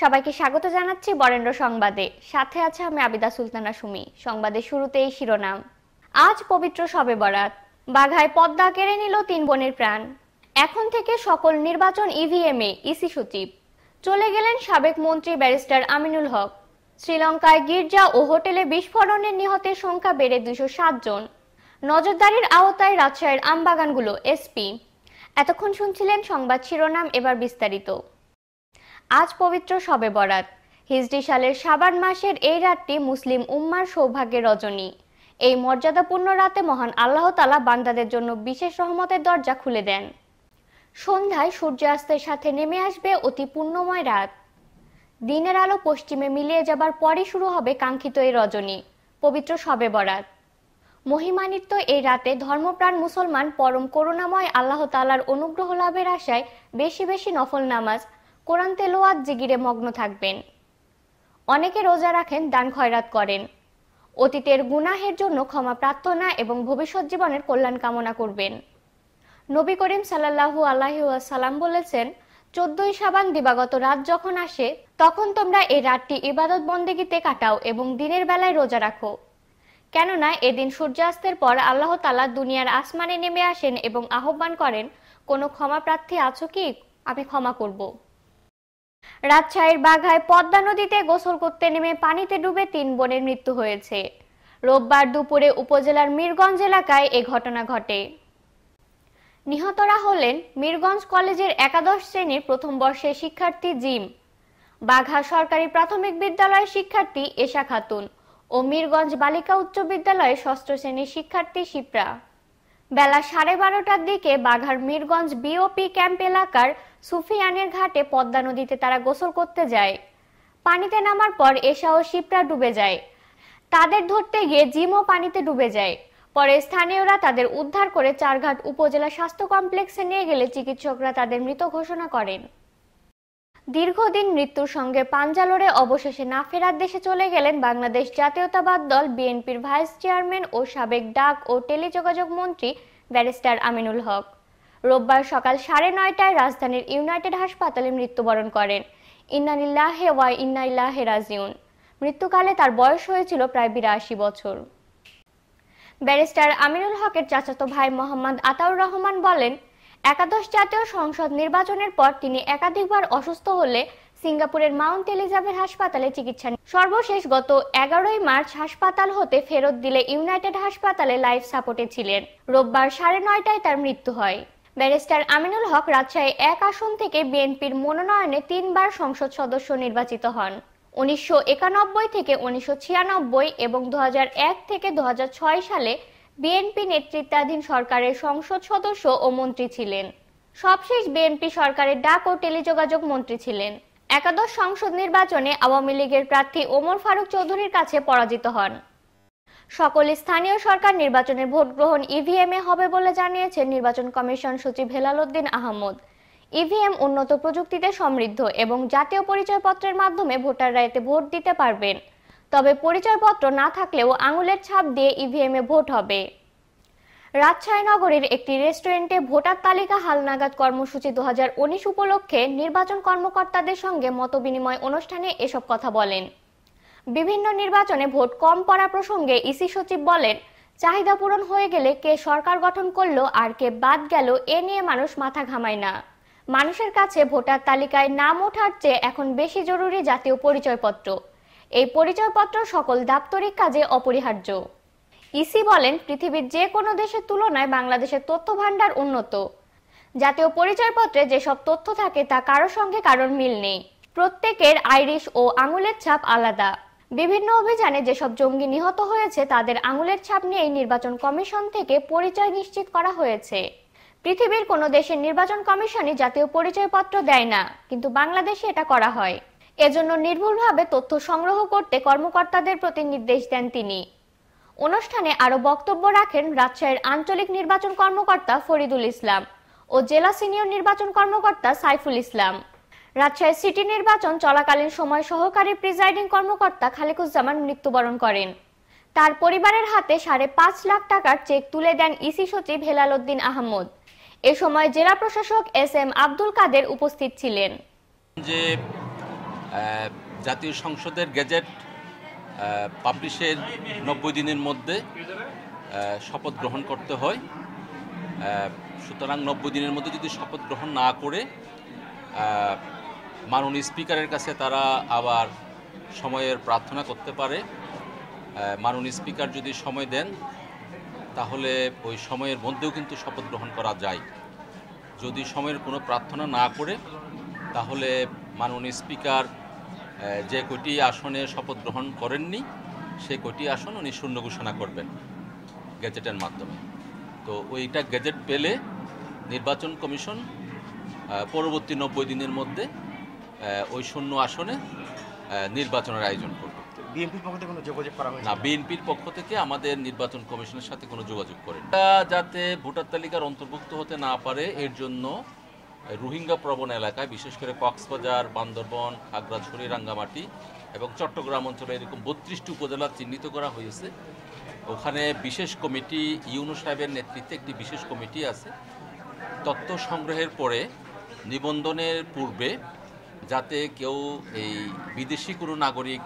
সবাইকে স্বাগত জানাচ্ছি বরেন্দ্র সংবাদে। সাথে আছে আমি আবিদা সুলতানা সুমি। সংবাদের শুরুতেই শিরোনাম। আজ পবিত্র শবে বরাত। বাঘায় পদ্মা কেড়ে নিল তিন বোনের প্রাণ। এখন থেকে সকল নির্বাচন ইভিএমে ইসি সচিব। চলে গেলেন সাবেক মন্ত্রী ব্যারিস্টার আমিনুল হক। শ্রীলঙ্কায় গির্জা ও হোটেলে বিস্ফোরণের নিহতের সংখ্যা বেড়ে দুশো জন। নজরদারির আওতায় রাজশাহীর আমবাগানগুলো এসপি। এতক্ষণ শুনছিলেন সংবাদ শিরোনাম এবার বিস্তারিত। আজ পবিত্র শবে বরাত। হিজড়ি সালের সাবান মাসের এই রাতটি মুসলিম উম্মার সৌভাগ্যের রজনী। এই মর্যাদাপূর্ণ রাতে মহান আল্লাহ তালা বান্দাদের জন্য বিশেষ রহমতের দরজা খুলে দেন। সন্ধ্যায় সূর্যাস্তের সাথে নেমে আসবে অতি পূর্ণময় রাত। দিনের আলো পশ্চিমে মিলিয়ে যাবার পরই শুরু হবে কাঙ্ক্ষিত এই রজনী, পবিত্র শবে বরাত। মহিমানিত্য এই রাতে ধর্মপ্রাণ মুসলমান পরম করুণাময় আল্লাহ তালার অনুগ্রহ লাভের আশায় বেশি বেশি নফল নামাজ কোরআন তেলোয়াত জিগিরে মগ্ন থাকবেন। অনেকে রোজা রাখেন, দান খয়রাত করেন। অতীতের গুনাহের জন্য ক্ষমা প্রার্থনা এবং ভবিষ্যৎ জীবনের কল্যাণ কামনা করবেন। নবী করিম সাল্লাহু আল্লাহাম বলেছেন, চোদ্দই সাবান দিবাগত রাত যখন আসে, তখন তোমরা এই রাতটি ইবাদত বন্দেগিতে কাটাও এবং দিনের বেলায় রোজা রাখো। কেননা, এদিন সূর্যাস্তের পর আল্লাহ তালা দুনিয়ার আসমানে নেমে আসেন এবং আহ্বান করেন, কোনো ক্ষমা প্রার্থী আছো কি? আমি ক্ষমা করব। রাজশাহীর বাঘায় পদ্মা নদীতে গোসল করতে নেমে পানিতে ডুবে তিন বোনের মৃত্যু হয়েছে। রোববার দুপুরে উপজেলার মিরগঞ্জ এলাকায় এ ঘটনা ঘটে। নিহতরা হলেন মিরগঞ্জ কলেজের একাদশ শ্রেণির প্রথম বর্ষের শিক্ষার্থী জিম। বাঘা সরকারি প্রাথমিক বিদ্যালয়ের শিক্ষার্থী এশা খাতুন ও মিরগঞ্জ বালিকা উচ্চ বিদ্যালয়ের ষষ্ঠ শ্রেণির শিক্ষার্থী শিপ্রা। বেলা সাড়ে বারোটার দিকে বাঘার মিরগঞ্জ বিওপি ক্যাম্প এলাকার সুফিয়ানের ঘাটে পদ্মা নদীতে তারা গোসল করতে যায়। পানিতে নামার পর এশা ও শিপরা ডুবে যায়। তাদের ধরতে গিয়ে জিমও পানিতে ডুবে যায়। পরে স্থানীয়রা তাদের উদ্ধার করে চারঘাট উপজেলা স্বাস্থ্য কমপ্লেক্সে নিয়ে গেলে চিকিৎসকরা তাদের মৃত ঘোষণা করেন। দীর্ঘদিন মৃত্যুর সঙ্গে পাঞ্জালোরে অবশেষে না ফেরার দেশে চলে গেলেন বাংলাদেশ জাতীয়তাবাদ দল, বিএনপির ভাইস চেয়ারম্যান ও সাবেক ডাক ও টেলিযোগাযোগ মন্ত্রী ব্যারিস্টার আমিনুল হক। রোববার সকাল সাড়ে নয়টায় রাজধানীর ইউনাইটেড হাসপাতালে মৃত্যুবরণ করেন। ইন্নানিল্লাহে ওয়া ইন্নাইল্লাহে রাজিউন। মৃত্যুকালে তার বয়স হয়েছিল প্রায় বিরাশি বছর। ব্যারিস্টার আমিনুল হকের চাচাতো ভাই মোহাম্মদ আতাউর রহমান বলেন একাদশ জাতীয় সংসদ নির্বাচনের পর তিনি একাধিকবার অসুস্থ হলে সিঙ্গাপুরের মাউন্ট এলিজাবেথ হাসপাতালে চিকিৎসা সর্বশেষ গত এগারোই মার্চ হাসপাতাল হতে ফেরত দিলে ইউনাইটেড হাসপাতালে লাইফ সাপোর্টে ছিলেন। রোববার সাড়ে নয়টায় তার মৃত্যু হয়। ব্যারিস্টার আমিনুল হক রাজশাহী এক আসন থেকে বিএনপির মনোনয়নে তিনবার সংসদ সদস্য নির্বাচিত হন। উনিশশো একানব্বই থেকে উনিশশো ছিয়ানব্বই এবং দু হাজার এক থেকে দু হাজার ছয় সালে বিএনপি নেতৃত্বাধীন সরকারের সংসদ সদস্য ও মন্ত্রী ছিলেন। সবশেষ বিএনপি সরকারের ডাক ও টেলিযোগাযোগ মন্ত্রী ছিলেন। একাদশ সংসদ নির্বাচনে আওয়ামী লীগের প্রার্থী ওমর ফারুক চৌধুরীর কাছে পরাজিত হন। সকল স্থানীয় সরকার নির্বাচনের ভোট গ্রহণ ইভিএমে হবে বলে জানিয়েছেন নির্বাচন কমিশন সচিব হেলাল উদ্দিন আহমদ ইভিএম উন্নত প্রযুক্তিতে সমৃদ্ধ এবং জাতীয় পরিচয়পত্রের মাধ্যমে ভোটাররা এতে ভোট দিতে পারবেন। তবে পরিচয়পত্র না থাকলেও আঙুলের ছাপ দিয়ে ইভিএমে ভোট হবে। রাজশাহী নগরীর একটি রেস্টুরেন্টে ভোটার তালিকা হালনাগাদ কর্মসূচি দুহাজার উনিশ উপলক্ষে নির্বাচন কর্মকর্তাদের সঙ্গে মতবিনিময় অনুষ্ঠানে এসব কথা বলেন। বিভিন্ন নির্বাচনে ভোট কম পড়া প্রসঙ্গে ইসি সচিব বলেন, চাহিদা পূরণ হয়ে গেলে কে সরকার গঠন করল আর কে বাদ গেল এ নিয়ে মানুষ মাথা ঘামায় না। মানুষের কাছে ভোটার তালিকায় নাম ওঠার চেয়ে এখন বেশি জরুরি জাতীয় পরিচয়পত্র। এই পরিচয়পত্র সকল দাপ্তরিক কাজে অপরিহার্য। ইসি বলেন, পৃথিবীর যে কোনো দেশের তুলনায় বাংলাদেশের তথ্য ভাণ্ডার উন্নত। জাতীয় পরিচয়পত্রে যেসব তথ্য থাকে, তা কারোর সঙ্গে কারোর মিল নেই। প্রত্যেকের আইরিশ ও আঙুলের ছাপ আলাদা। বিভিন্ন অভিযানে যেসব জঙ্গি নিহত হয়েছে, তাদের আঙুলের ছাপ নিয়েই নির্বাচন কমিশন থেকে পরিচয় নিশ্চিত করা হয়েছে। পৃথিবীর কোনো দেশের নির্বাচন কমিশনই জাতীয় পরিচয়পত্র দেয় না, কিন্তু বাংলাদেশে এটা করা হয়। এজন্য নির্ভুলভাবে তথ্য সংগ্রহ করতে কর্মকর্তাদের প্রতি নির্দেশ দেন তিনি। অনুষ্ঠানে আরও বক্তব্য রাখেন রাজশাহীর আঞ্চলিক নির্বাচন কর্মকর্তা ফরিদুল ইসলাম ও জেলা সিনিয়র নির্বাচন কর্মকর্তা সাইফুল ইসলাম। রাজশাহী সিটি নির্বাচন চলাকালীন সময় সহকারী প্রিজাইডিং কর্মকর্তা খালেকুজ্জামান মৃত্যুবরণ করেন। তার পরিবারের হাতে সাড়ে পাঁচ লাখ টাকার চেক তুলে দেন ইসি সচিব হেলাল উদ্দিন আহমদ। এ সময় জেলা প্রশাসক এস এম আব্দুল কাদের উপস্থিত ছিলেন। যে জাতীয় সংসদের গেজেট পাবলিশের নব্বই দিনের মধ্যে শপথ গ্রহণ করতে হয়। সুতরাং নব্বই দিনের মধ্যে যদি শপথ গ্রহণ না করে মাননীয় স্পিকারের কাছে তারা আবার সময়ের প্রার্থনা করতে পারে। মাননীয় স্পিকার যদি সময় দেন, তাহলে ওই সময়ের মধ্যেও কিন্তু শপথ গ্রহণ করা যায়। যদি সময়ের কোনো প্রার্থনা না করে, তাহলে মাননীয় স্পিকার যে কোটি আসনে শপথ গ্রহণ করেননি সেই কোটি আসন উনি শূন্য ঘোষণা করবেন গেজেটের মাধ্যমে। তো ওইটা গেজেট পেলে নির্বাচন কমিশন পরবর্তী নব্বই দিনের মধ্যে ওই শূন্য আসনে নির্বাচনের আয়োজন করবে। বিএনপির পক্ষ থেকে কোনো যোগাযোগ করা হয়েছে? না বিএনপির পক্ষ থেকে আমাদের নির্বাচন কমিশনের সাথে কোনো যোগাযোগ করেন। যাতে ভোটার তালিকার অন্তর্ভুক্ত হতে না পারে এর জন্য রোহিঙ্গা প্রবণ এলাকায়, বিশেষ করে কক্সবাজার, বান্দরবন, খাগড়াছড়ি, রাঙ্গামাটি এবং চট্টগ্রাম অঞ্চলে এরকম বত্রিশটি উপজেলা চিহ্নিত করা হয়েছে। ওখানে বিশেষ কমিটি ইউনু সাহেবের নেতৃত্বে একটি বিশেষ কমিটি আছে। তথ্য সংগ্রহের পরে নিবন্ধনের পূর্বে যাতে কেউ এই বিদেশি কোনো নাগরিক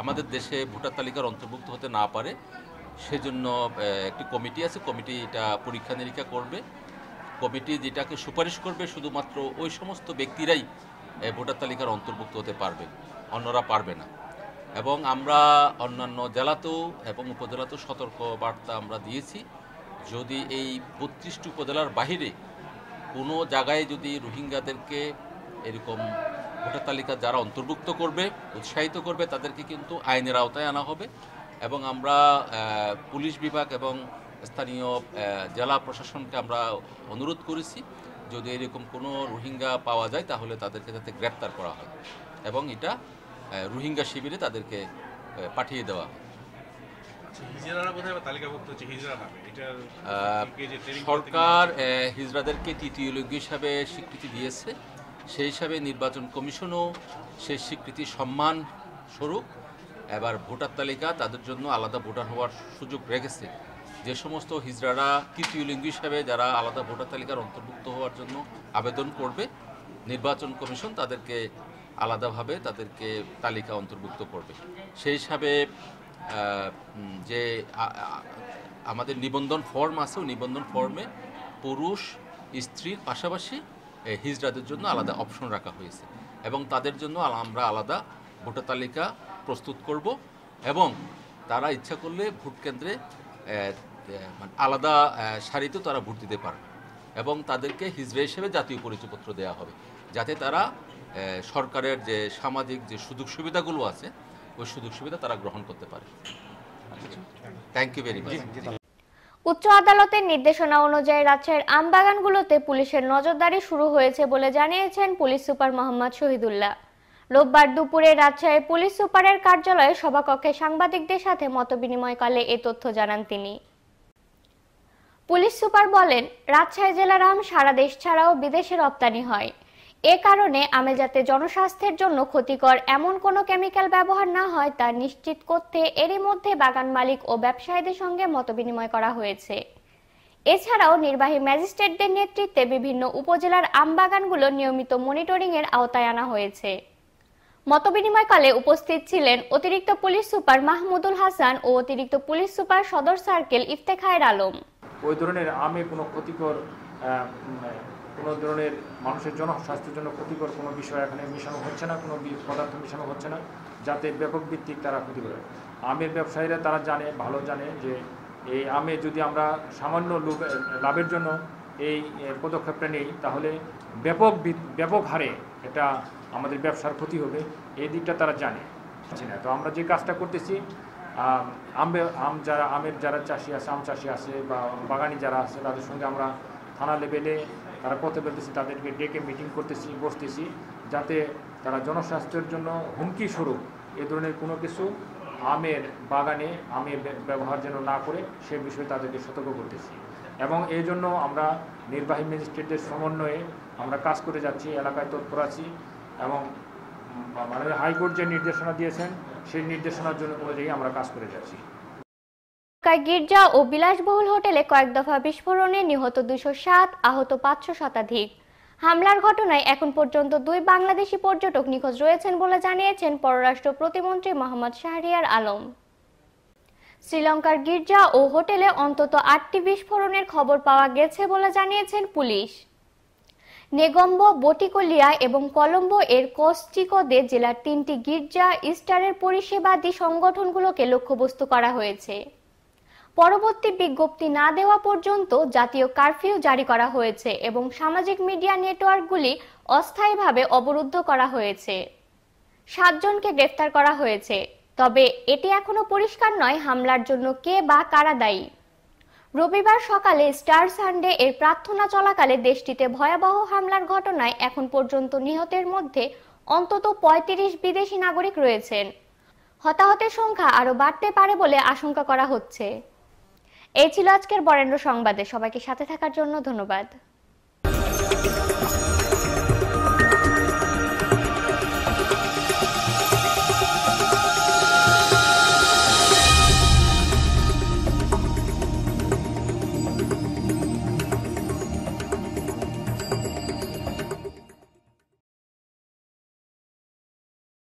আমাদের দেশে ভোটার তালিকার অন্তর্ভুক্ত হতে না পারে, সেজন্য একটি কমিটি আছে। কমিটি এটা পরীক্ষা নিরীক্ষা করবে। কমিটি যেটাকে সুপারিশ করবে শুধুমাত্র ওই সমস্ত ব্যক্তিরাই ভোটার তালিকার অন্তর্ভুক্ত হতে পারবে, অন্যরা পারবে না। এবং আমরা অন্যান্য জেলাতেও এবং উপজেলাতেও সতর্ক বার্তা আমরা দিয়েছি, যদি এই বত্রিশটি উপজেলার বাহিরে কোনো জায়গায় যদি রোহিঙ্গাদেরকে এরকম ভোটার তালিকা যারা অন্তর্ভুক্ত করবে, উৎসাহিত করবে, তাদেরকে কিন্তু আইনের আওতায় আনা হবে। এবং আমরা পুলিশ বিভাগ এবং স্থানীয় জেলা প্রশাসনকে আমরা অনুরোধ করেছি যদি এরকম কোনো রোহিঙ্গা পাওয়া যায় তাহলে তাদেরকে যাতে গ্রেপ্তার করা হয় এবং এটা রোহিঙ্গা শিবিরে তাদেরকে পাঠিয়ে দেওয়া হয়। আচ্ছা, সরকার আহ, হিজড়াদেরকে তৃতীয় লিঙ্গ হিসাবে স্বীকৃতি দিয়েছে। সেই হিসাবে নির্বাচন কমিশনও সেই স্বীকৃতি সম্মান স্বরূপ। এবার ভোটার তালিকা তাদের জন্য আলাদা ভোটার হওয়ার সুযোগ রেখেছে। যে সমস্ত হিজড়ারা তৃতীয় লিঙ্গ হিসাবে যারা আলাদা ভোটার তালিকার অন্তর্ভুক্ত হওয়ার জন্য আবেদন করবে, নির্বাচন কমিশন তাদেরকে আলাদাভাবে তাদেরকে তালিকা অন্তর্ভুক্ত করবে। সেই হিসাবে যে আমাদের নিবন্ধন ফর্ম আছে, ওই নিবন্ধন ফর্মে পুরুষ স্ত্রীর পাশাপাশি হিজড়াদের জন্য আলাদা অপশন রাখা হয়েছে। এবং তাদের জন্য আমরা আলাদা ভোটার তালিকা প্রস্তুত করব এবং তারা ইচ্ছা করলে ভোট কেন্দ্রে আলাদা এ, সারিতেও তারা ভোট দিতে পারবে এবং তাদেরকে হিজড়া হিসেবে জাতীয় পরিচয়পত্র দেওয়া হবে। যাতে তারা সরকারের যে সামাজিক যে সুযোগ সুবিধাগুলো আছে ওই সুযোগ সুবিধা তারা গ্রহণ করতে পারে। থ্যাংক ইউ ভেরি মাচ উচ্চ আদালতের নির্দেশনা অনুযায়ী রাজশাহীর আমবাগানগুলোতে পুলিশের নজরদারি শুরু হয়েছে বলে জানিয়েছেন পুলিশ সুপার মোহাম্মদ শহীদুল্লাহ। রোববার দুপুরে রাজশাহী পুলিশ সুপারের কার্যালয়ে সভাকক্ষে সাংবাদিকদের সাথে মতবিনিময়কালে এ তথ্য জানান তিনি। পুলিশ সুপার বলেন, রাজশাহী জেলার আম সারা দেশ ছাড়াও বিদেশে রপ্তানি হয়। এ কারণে আমে যাতে জনস্বাস্থ্যের জন্য ক্ষতিকর এমন কোনো কেমিক্যাল ব্যবহার না হয়, তা নিশ্চিত করতে এরই মধ্যে বাগান মালিক ও ব্যবসায়ীদের সঙ্গে মতবিনিময় করা হয়েছে। এছাড়াও নির্বাহী ম্যাজিস্ট্রেটদের নেতৃত্বে বিভিন্ন উপজেলার আম বাগানগুলো নিয়মিত মনিটরিং এর আওতায় আনা হয়েছে। মতবিনিময়কালে উপস্থিত ছিলেন অতিরিক্ত পুলিশ সুপার মাহমুদুল হাসান ও অতিরিক্ত পুলিশ সুপার সদর সার্কেল ইফতেখায়ের আলম। ওই ধরনের আমে কোনো ক্ষতিকর কোনো ধরনের মানুষের জন্য, স্বাস্থ্যের জন্য ক্ষতিকর কোনো বিষয় এখানে মিশানো হচ্ছে না, কোনো পদার্থ মিশানো হচ্ছে না, যাতে ব্যাপক ভিত্তিক তারা ক্ষতি করে। আমের ব্যবসায়ীরা তারা জানে, ভালো জানে যে এই আমে যদি আমরা সামান্য লোভ- লাভের জন্য এই পদক্ষেপটা নেই, তাহলে ব্যাপক ব্যাপক হারে এটা আমাদের ব্যবসার ক্ষতি হবে, এই দিকটা তারা জানে। না তো আমরা যে কাজটা করতেছি আম, আমে যারা আমের যারা চাষি আছে আম চাষি আছে বা বাগানি যারা আছে তাদের সঙ্গে আমরা থানা লেভেলে তারা কথা বলতেছি তাদেরকে ডেকে মিটিং করতেছি বসতেছি যাতে তারা জনস্বাস্থ্যের জন্য হুমকি স্বরূপ এ ধরনের কোনো কিছু আমের বাগানে আমের ব্যবহার যেন না করে সে বিষয়ে তাদেরকে সতর্ক করতেছি। এবং এই জন্য আমরা নির্বাহী ম্যাজিস্ট্রেটদের সমন্বয়ে আমরা কাজ করে যাচ্ছি এলাকায় তৎপর আছি এবং মাননীয় হাইকোর্ট যে নির্দেশনা দিয়েছেন সেই নির্দেশনার জন্য অনুযায়ী আমরা কাজ করে যাচ্ছি। গির্জা ও বিলাসবহুল হোটেলে কয়েক দফা বিস্ফোরণে নিহত দুশো সাত আহত পাঁচশো শতাধিক। হামলার ঘটনায় এখন পর্যন্ত দুই বাংলাদেশি পর্যটক নিখোঁজ রয়েছেন বলে জানিয়েছেন পররাষ্ট্র প্রতিমন্ত্রী মোহাম্মদ শাহরিয়ার আলম। শ্রীলঙ্কার গির্জা ও হোটেলে অন্তত আটটি বিস্ফোরণের খবর পাওয়া গেছে বলে জানিয়েছেন পুলিশ। নেগম্বো, বটিকলিয়া এবং কলম্বো এর কোস্টিকোদে জেলার তিনটি গির্জা, ইস্টারের পরিষেবাদি সংগঠনগুলোকে লক্ষ্যবস্তু করা হয়েছে। পরবর্তী বিজ্ঞপ্তি না দেওয়া পর্যন্ত জাতীয় কারফিউ জারি করা হয়েছে এবং সামাজিক মিডিয়া নেটওয়ার্কগুলি অস্থায়ীভাবে অবরুদ্ধ করা হয়েছে। সাতজনকে গ্রেফতার করা হয়েছে, তবে এটি এখনও পরিষ্কার নয় হামলার জন্য কে বা কারা দায়ী। রবিবার সকালে স্টার সানডে এর প্রার্থনা চলাকালে দেশটিতে ভয়াবহ হামলার ঘটনায় এখন পর্যন্ত নিহতের মধ্যে অন্তত পঁয়ত্রিশ বিদেশি নাগরিক রয়েছেন। হতাহতের সংখ্যা আরও বাড়তে পারে বলে আশঙ্কা করা হচ্ছে। এই ছিল আজকের বরেন্দ্র সংবাদে। সবাইকে সাথে থাকার জন্য ধন্যবাদ।